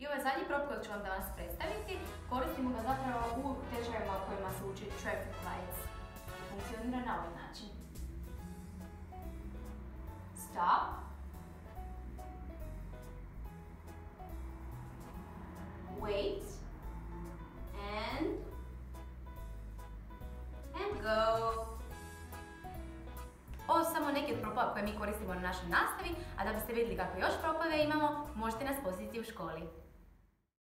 I ovaj zadnji prop koji ću vam danas predstaviti, koristimo ga zapravo u tečajima u kojima se uči traffic lights. Funkcionira na ovaj način. Stop. Wait. And. And go. Ovo su samo neke od propova koje mi koristimo na našoj nastavi, a da biste vidjeli kakve još propove imamo, možete nas posjetiti u školi.